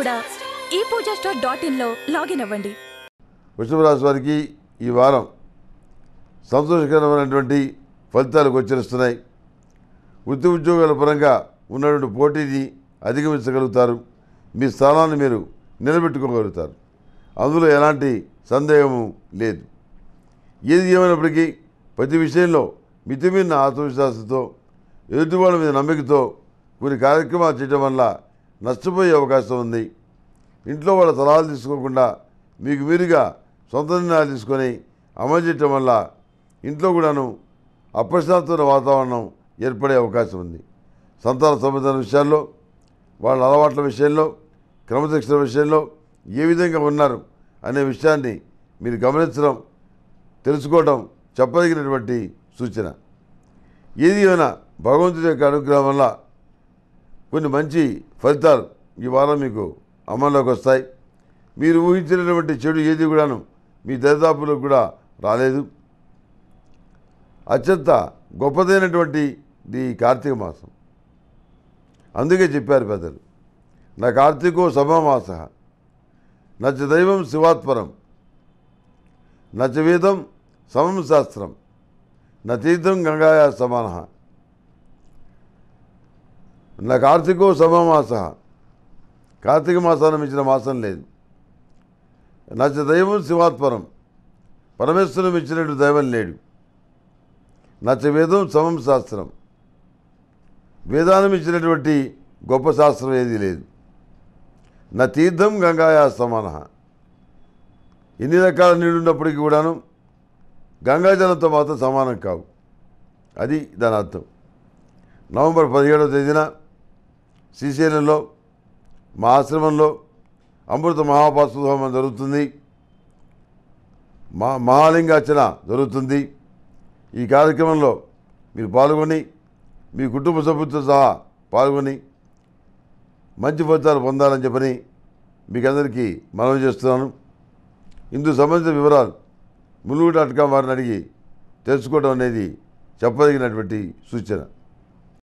పూజా store dot ఇన్లో login అవ్వండి. వృషభ రాశి వారికి ఈ వారం సంతోషకరమైనటువంటి ఫలితాలు గోచరిస్తున్నాయి. వృత్తి ఉద్యోగాల పరంగా ఉన్నటువంటి పోటీని అధిగమించగలుగుతారు. మీ స్థానాన్ని మీరు నిలబెట్టుకోగలుగుతారు. అందులో ఎలాంటి సందేహము లేదు. ఏది ఏమైనప్పటికీ ప్రతి విషయంలో మితిమీరిన ఆత్మవిశ్వాసంతో ఎదుటివాళ్ళ మీద నమ్మికతో కొన్ని కార్యక్రమాలు చేయడం వల్ల నష్టపోయే అవకాశం ఉంది. ఇంట్లో వాళ్ళ సలహాలు తీసుకోకుండా మీకు మీరుగా సొంత నిర్ణయాలు తీసుకొని అమలు చేయటం వల్ల ఇంట్లో కూడాను అప్రశాంతమైన వాతావరణం ఏర్పడే అవకాశం ఉంది. సంతాన సంబంధమైన విషయాల్లో వాళ్ళ అలవాట్ల విషయంలో క్రమశిక్షణ విషయంలో ఏ విధంగా ఉన్నారు అనే విషయాన్ని మీరు గమనించడం తెలుసుకోవడం చెప్పదగినటువంటి సూచన. ఏది ఏమైనా భగవంతుడి యొక్క అనుగ్రహం వల్ల కొన్ని మంచి ఫలితాలు ఈ వారం మీకు అమల్లోకి వస్తాయి. మీరు ఊహించినటువంటి చెడు ఏది కూడాను మీ దరిదాపులకు కూడా రాలేదు. అత్యంత గొప్పదైనటువంటి ఈ కార్తీక మాసం. అందుకే చెప్పారు పెద్దలు నా కార్తీకో సమామాస నచ్చ దైవం శివాత్పరం నచ్చ వేదం సమం శాస్త్రం న తీర్థం గంగాయా సమాన. నా కార్తీకో సమమాస కార్తీక మాసాన్ని మించిన మాసం లేదు. నచ్చ దైవం శివాత్పరం. పరమేశ్వరం ఇచ్చినట్టు దైవం లేడు. నచ్చ వేదం సమం శాస్త్రం. వేదానం ఇచ్చినటువంటి గొప్ప శాస్త్రం ఏది లేదు. నా తీర్థం గంగాయా సమాన. ఎన్ని రకాల నీళ్ళున్నప్పటికీ కూడాను గంగాజలంతో మాత్రం సమానం కావు. అది దాని అర్థం. నవంబర్ పదిహేడవ తేదీన శ్రీశైలంలో మా ఆశ్రమంలో అమృత మహాపాస్వ హోమం జరుగుతుంది. మా మహాలింగార్చన జరుగుతుంది. ఈ కార్యక్రమంలో మీరు పాల్గొని మీ కుటుంబ సభ్యులతో సహా పాల్గొని మంచి ఫలితాలు పొందాలని చెప్పని మీకు అందరికీ మనవి చేస్తున్నాను. ఇందుకు సంబంధించిన వివరాలు ములుగు డాట్ కామ్ వారిని అడిగి తెలుసుకోవడం అనేది చెప్పదగినటువంటి సూచన.